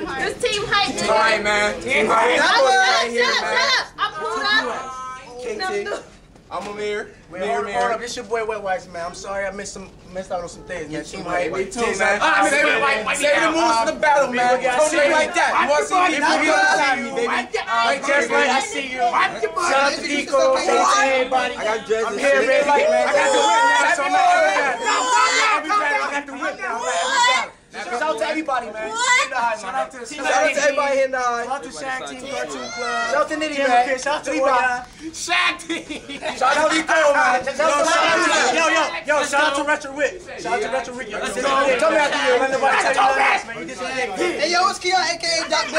This team hype. All right, man. Team hype. Shut up, shut up, shut up. I'm pulled up. KT. I'm Amir. Wait, Amir, hold, Amir. hold up, this your boy Wet Wax, man. I'm sorry I missed some, missed out on some things, man. Team hype. Me too, man. hype. Save it- Save the moves for the battle, man. Look, Don't see it like that. You want to see me Wipe for your. See me, baby. Like just like I see you. Shout out to Deco. Shout out to everybody. I got dreads I'm here, shit. red light, man. I got the whip now, so I'm not every battle. No, calm down, Every calm battle, I got the whip now. Shout out to everybody, man. What? Shout out to Shout out to everybody in the Shout out to Shaq Team Cartoon Club. Shout out to Nitty Man. Shout out to Three Shaq team. Shout out to Nicole, man. Shout out to Yo, yo, yo, shout out to Retro Wit. Shout out to Retro Wit. Yo, listen, Tell me after you. Let nobody tell you nothing man. You did some things. Hey, yo, it's Keon, aka Doc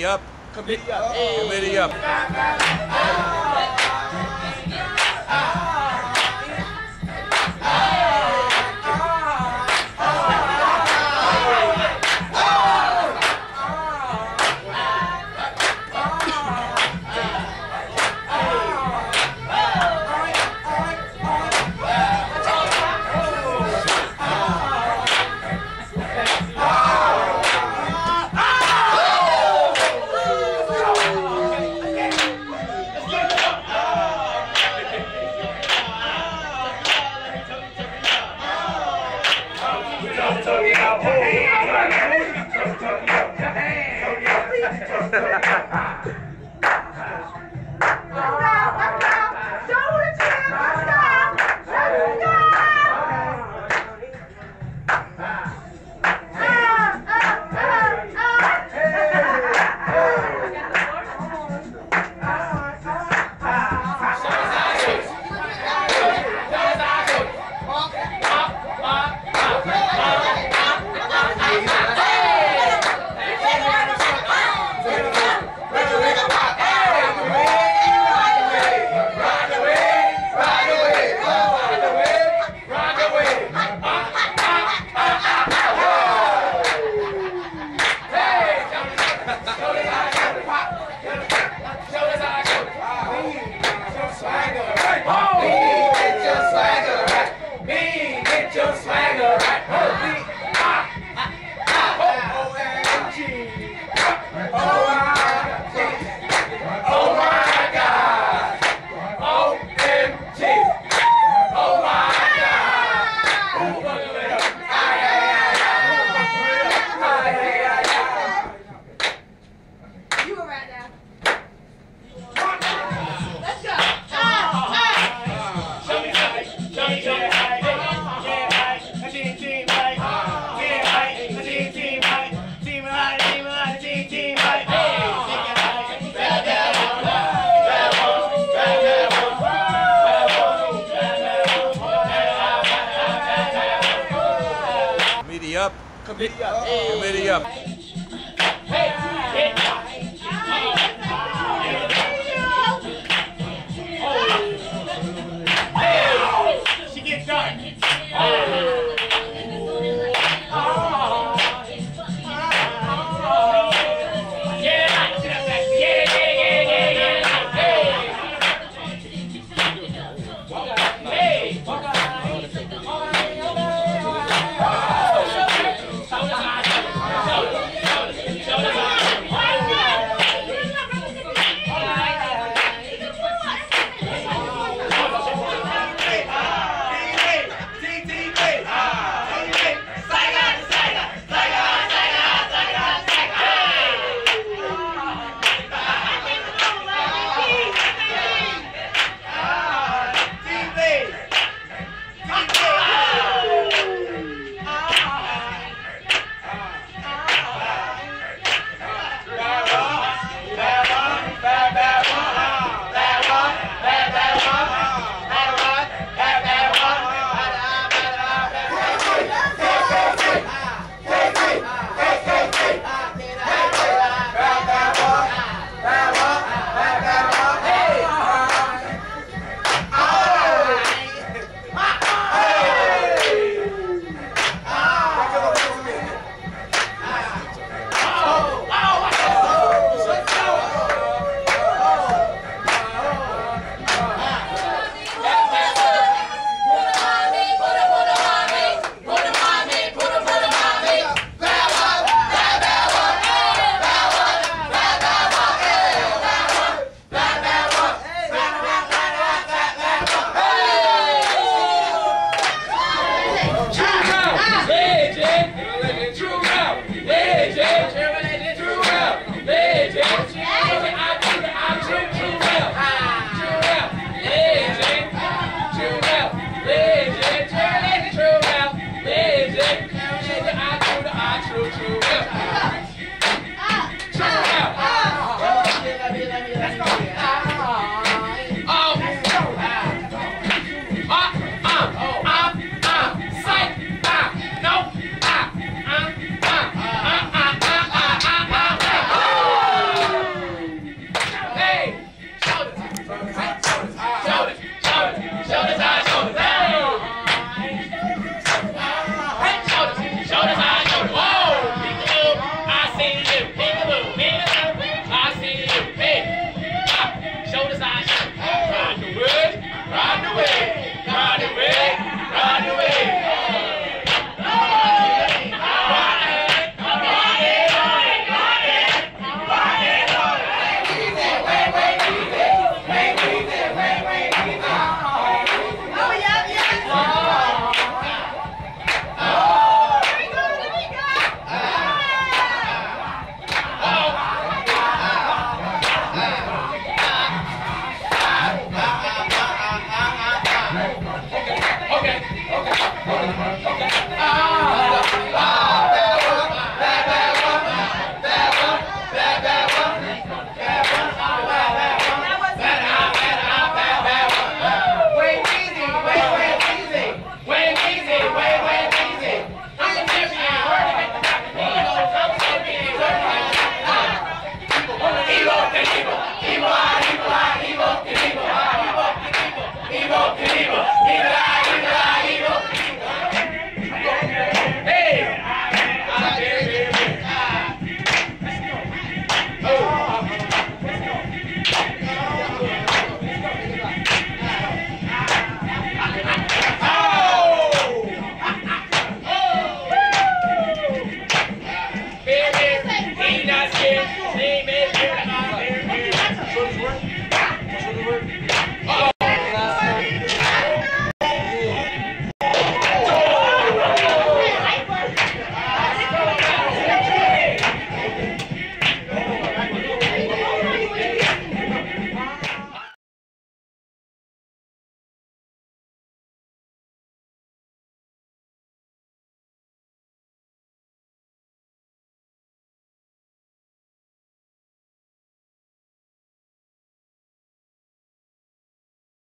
Committee up. Committee up. Committee up. You Committee up. Up. Committee up.